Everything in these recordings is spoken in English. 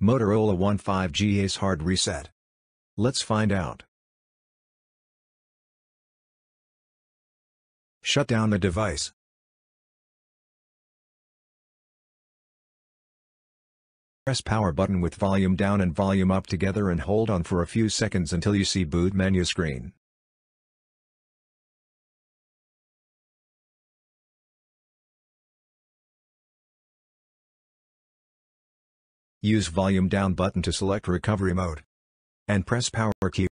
Motorola One 5G Ace hard reset. Let's find out. Shut down the device. Press power button with volume down and volume up together and hold on for a few seconds until you see boot menu screen. Use volume down button to select recovery mode. And press power key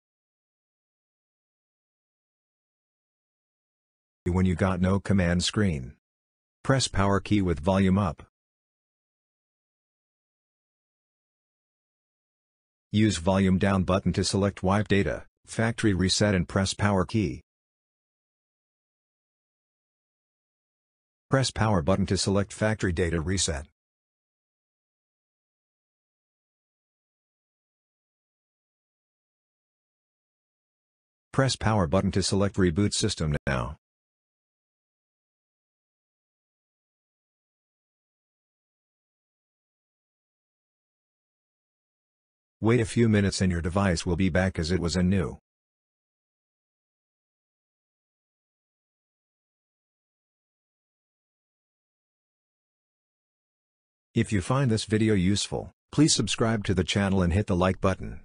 when you got no command screen. Press power key with volume up. Use volume down button to select wipe data, factory reset and press power key. Press power button to select factory data reset. Press power button to select reboot system now. Wait a few minutes and your device will be back as it was and new. If you find this video useful, please subscribe to the channel and hit the like button.